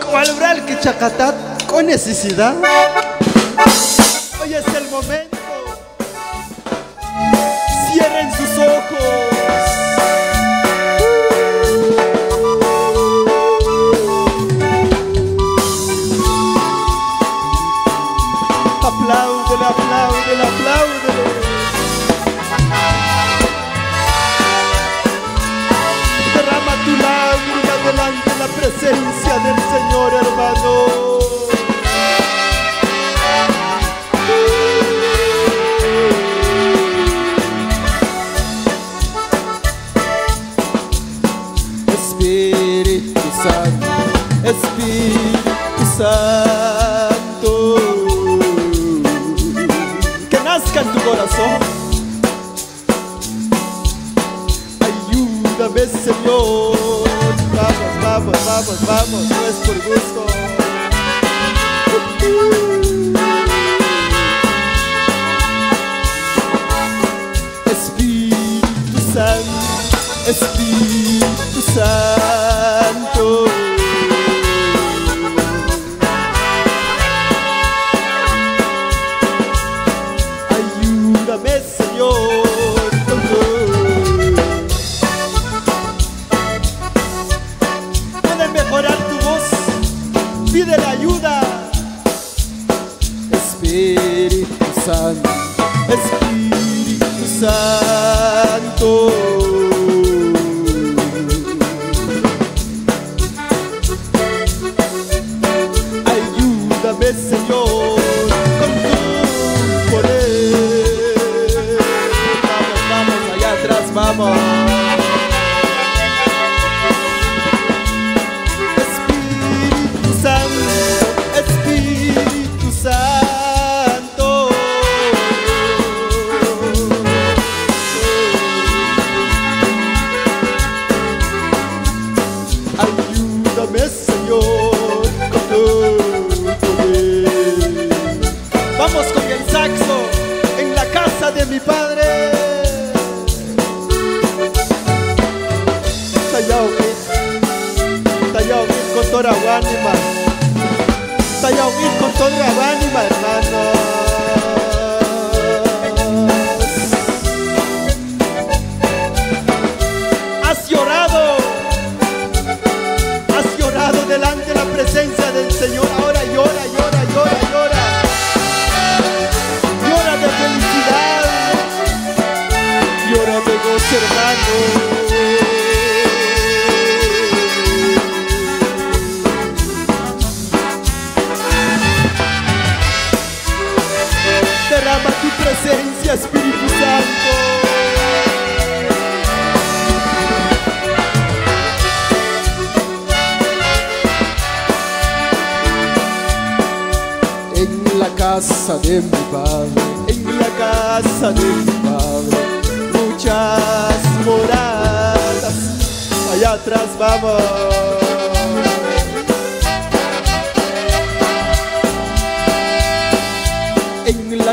Cuál Cual que chacatat con necesidad. Hoy es el momento. besenlo. Vamos, vamos, vamos, vamos, no es por gusto. Espírito Santo, Espírito Santo.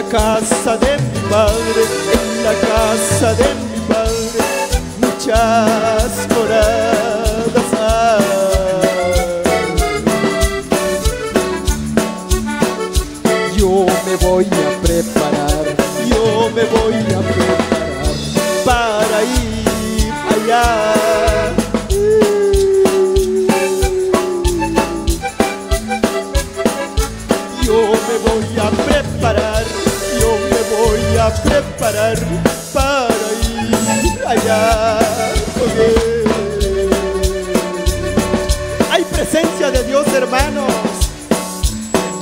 casa de mi padre, en la casa de mi padre, muchas moradas hay. Yo me voy a parar para ir allá. Con. Hay presencia de Dios, hermanos,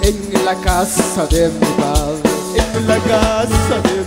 en la casa de mi padre, en la casa de mi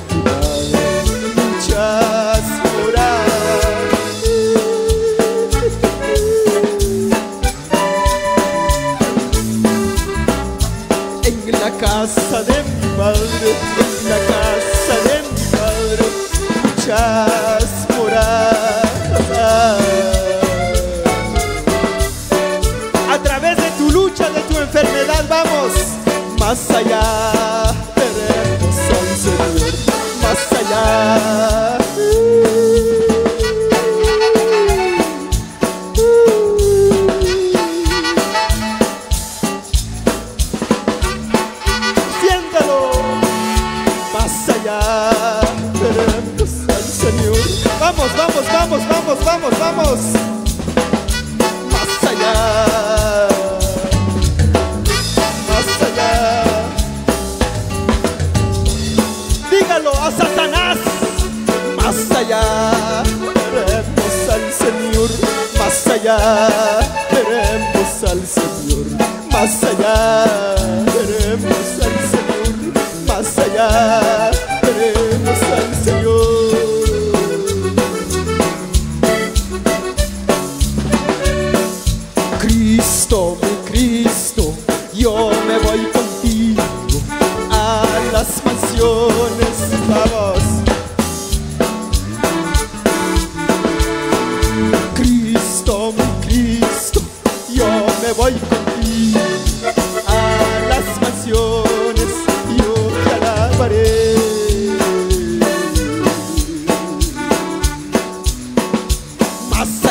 allá. Veremos al Señor más allá.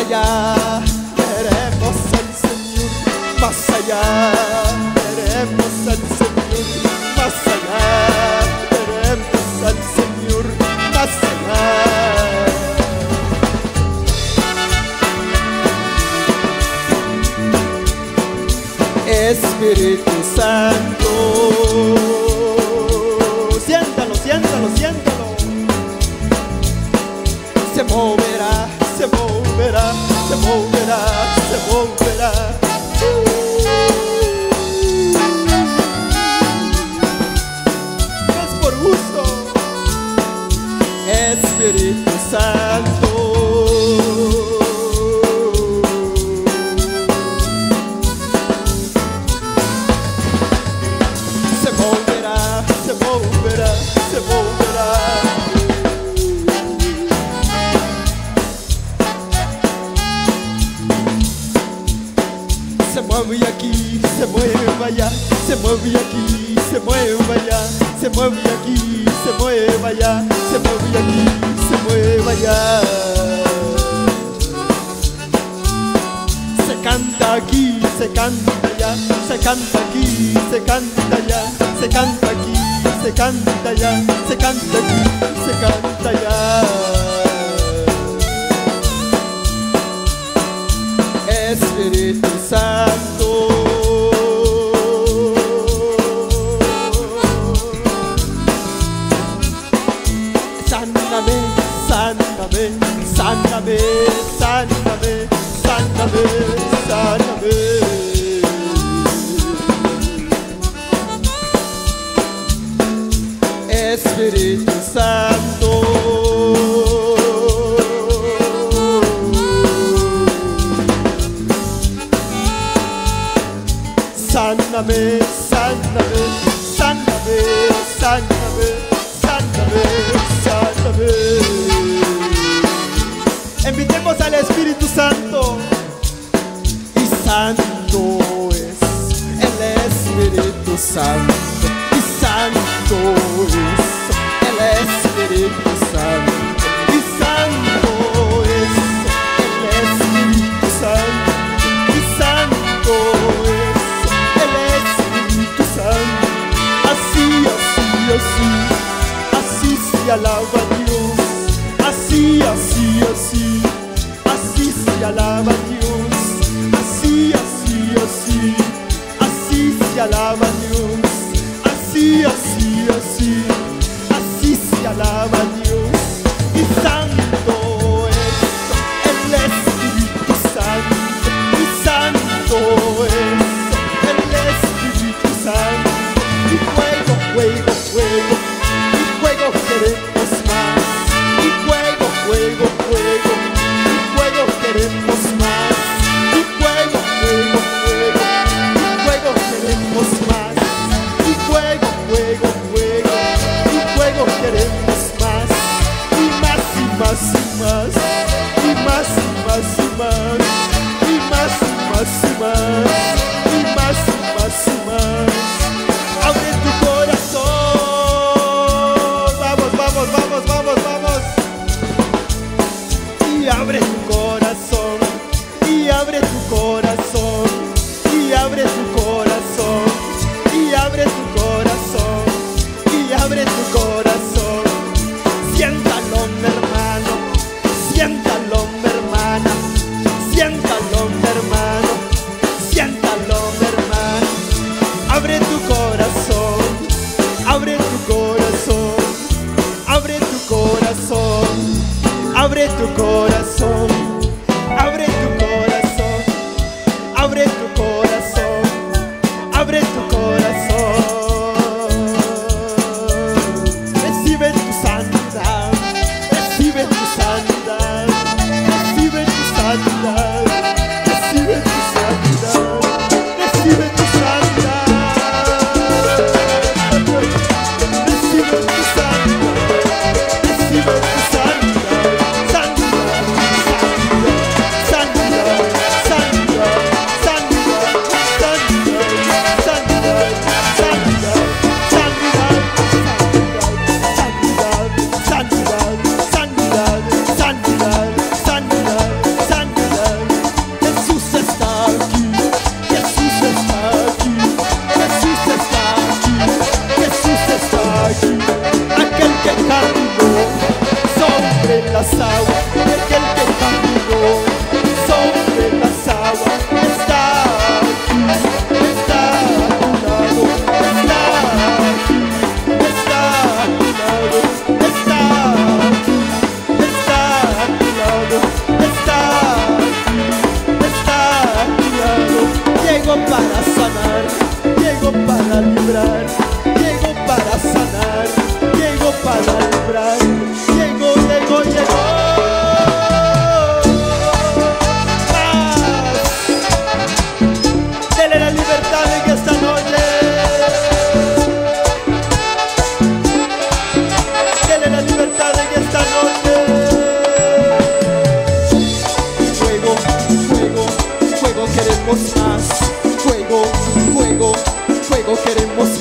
masaya Verem o sensin yur masaya Verem o sensin yur masaya Verem o sensin yur masaya. Esprit Se canta aquí, se canta allá, se canta aquí, se canta allá, se canta aquí, se canta allá. Espíritu Santo. Sáname, sáname, sáname, sáname, sáname. Santo. Sáname, sáname, sáname, sáname, sáname, sáname. Invitemos al Espíritu Santo. Y santo es el Espíritu Santo. Y santo us.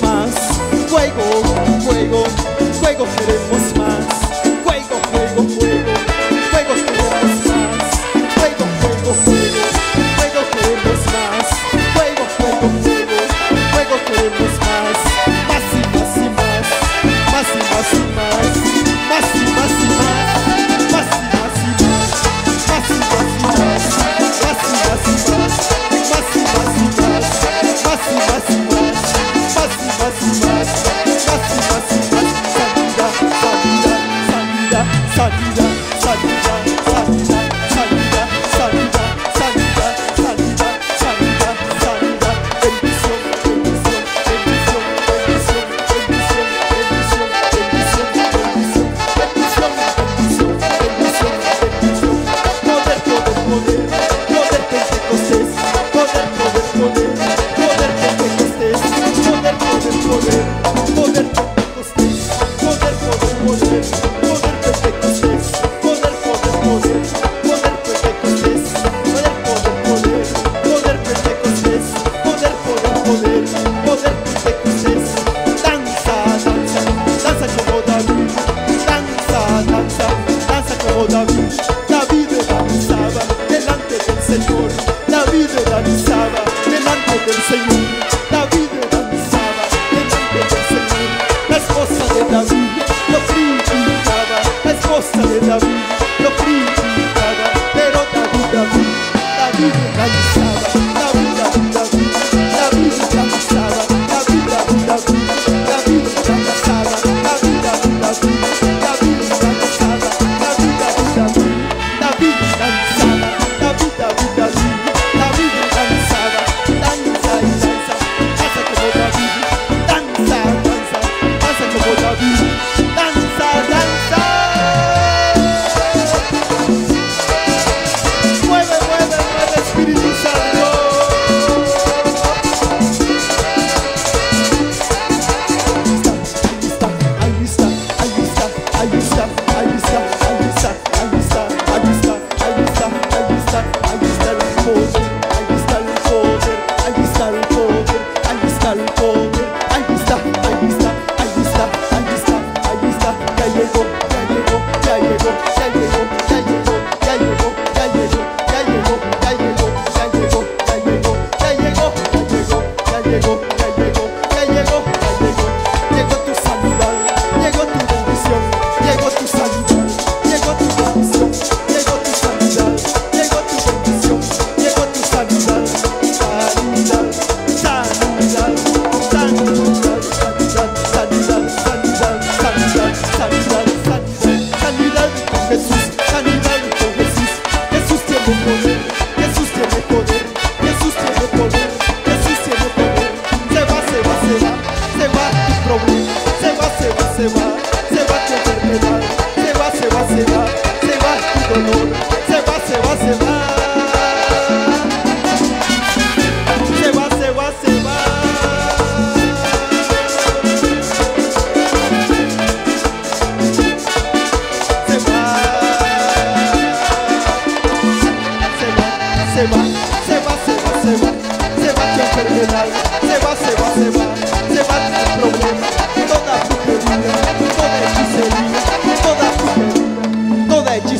Mas.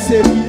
recebi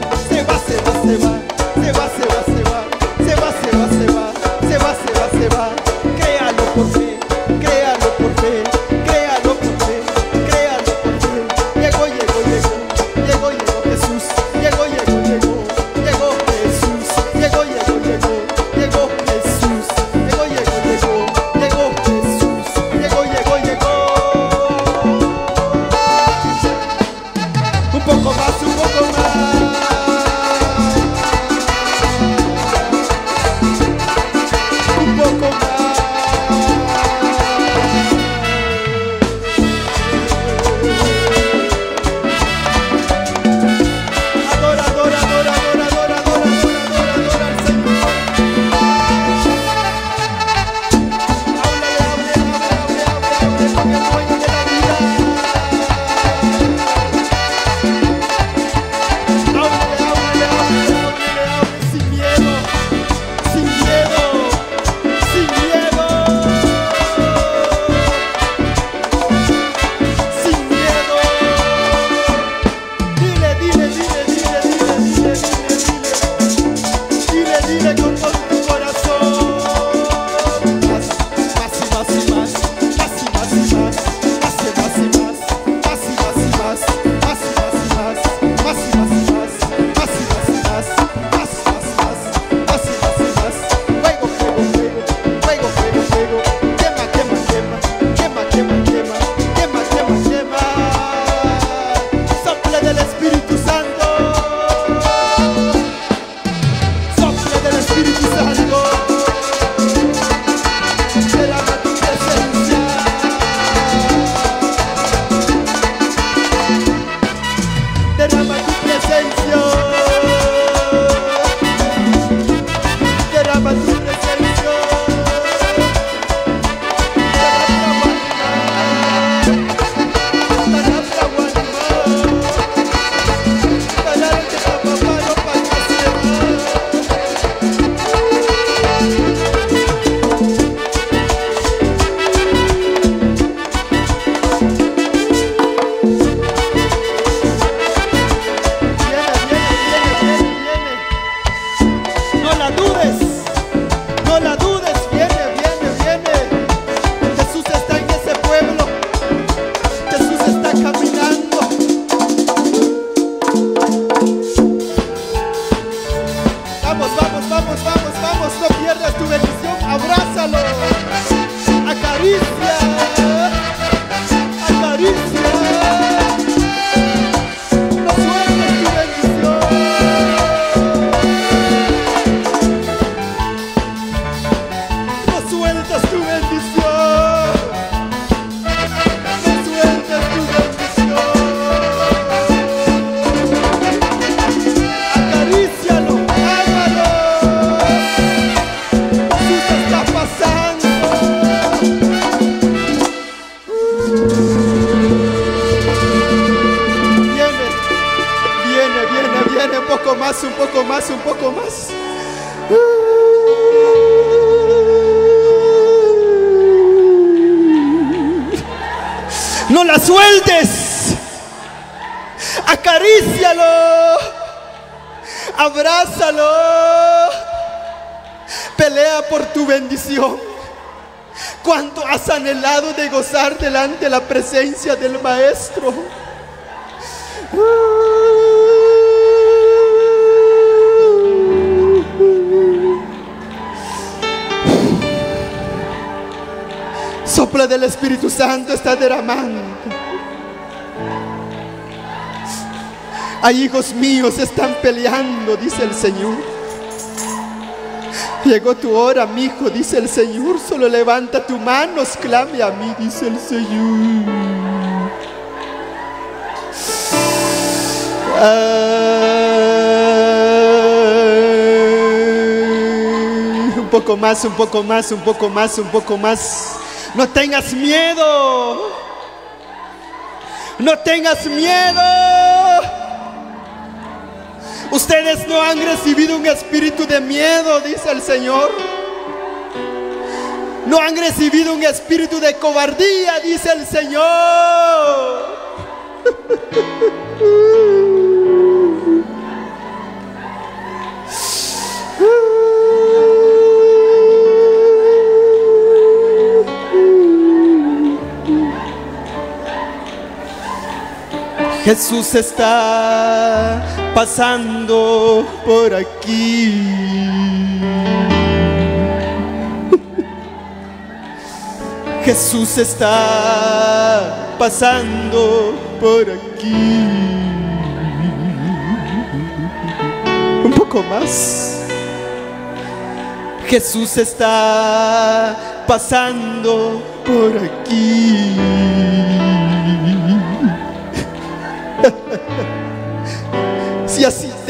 de gozar delante de la presencia del Maestro? Sopla del Espíritu Santo está derramando. Hay hijos míos están peleando, dice el Señor. Llegó tu hora, mi hijo, dice el Señor. Solo levanta tu mano, clame a mí, dice el Señor. un poco más, un poco más, un poco más, un poco más. No tengas miedo. No tengas miedo. Ustedes no han recibido un espíritu de miedo, dice el Señor. No han recibido un espíritu de cobardía, dice el Señor. Jesús está pasando por aquí. Jesús está pasando por aquí. Un poco más. Jesús está pasando por aquí.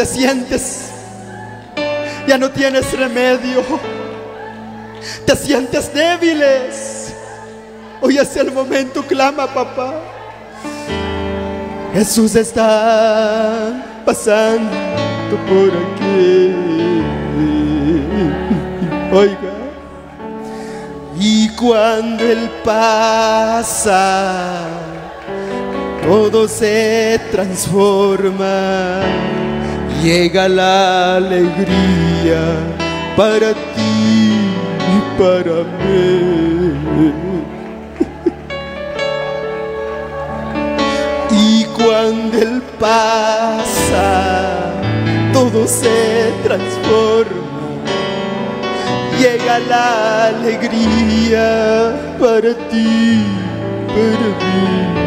Te sientes, ya no tienes remedio, te sientes débiles. Hoy es el momento, clama papá. Jesús está pasando por aquí. Oiga. Y cuando Él pasa, todo se transforma. Llega la alegría para ti y para mí. Y cuando Él pasa, todo se transforma. Llega la alegría para ti, para mí.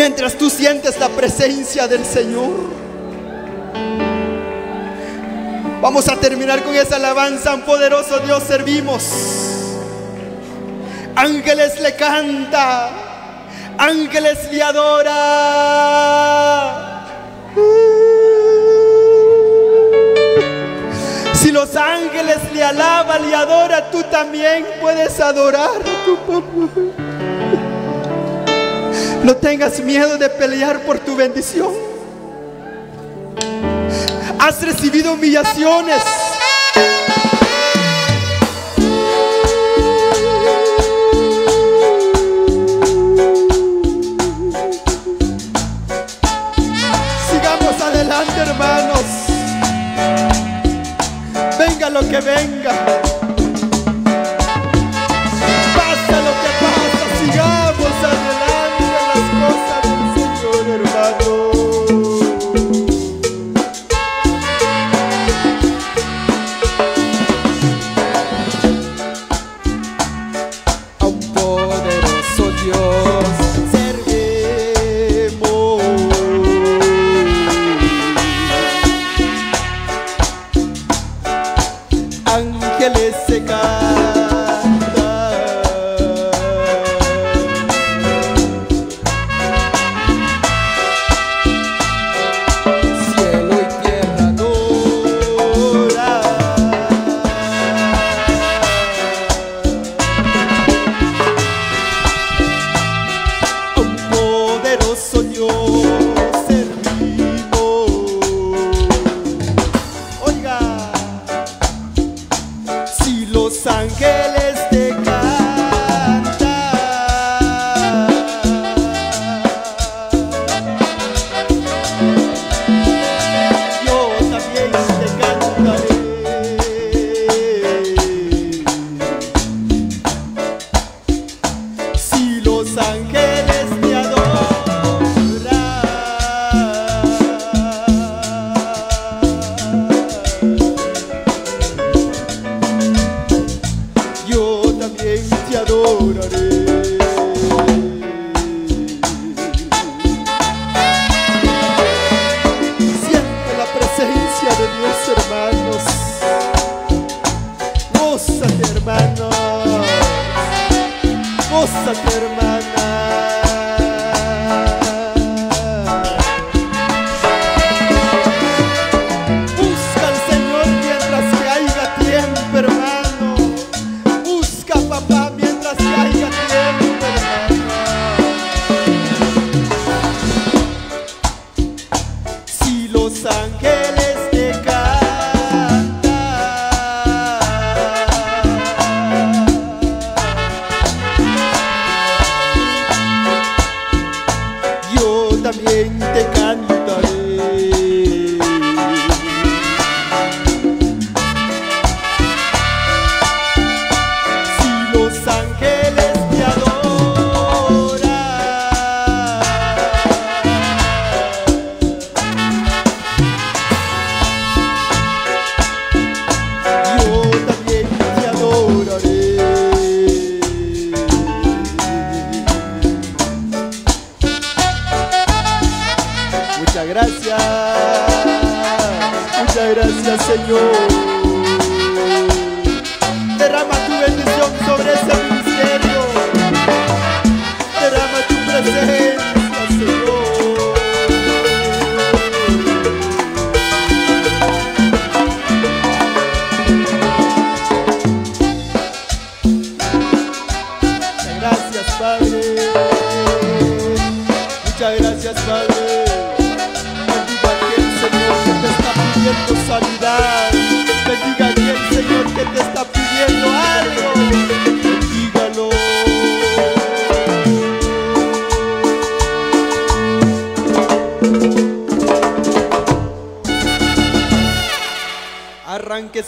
Mientras tú sientes la presencia del Señor, vamos a terminar con esa alabanza. Poderoso Dios servimos. Ángeles le canta, ángeles le adora. Si los ángeles le alaban, le adoran, tú también puedes adorar a tu papá. No tengas miedo de pelear por tu bendición. Has recibido humillaciones. Sigamos adelante, hermanos. Venga lo que venga. esa hermana.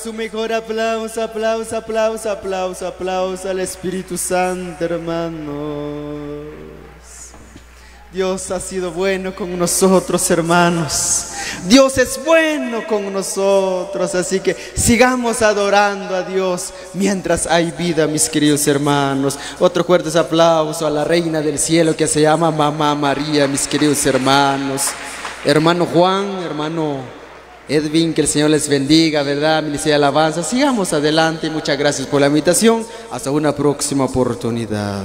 Su mejor aplauso, aplauso, aplauso, aplauso, aplauso al Espíritu Santo, hermanos. Dios ha sido bueno con nosotros, hermanos. Dios es bueno con nosotros, así que sigamos adorando a Dios mientras hay vida, mis queridos hermanos. Otro fuerte aplauso a la Reina del Cielo que se llama Mamá María, mis queridos hermanos. Hermano Juan, hermano Edwin, que el Señor les bendiga, ¿verdad? Ministerio de Alabanza. Sigamos adelante. Muchas gracias por la invitación. Hasta una próxima oportunidad.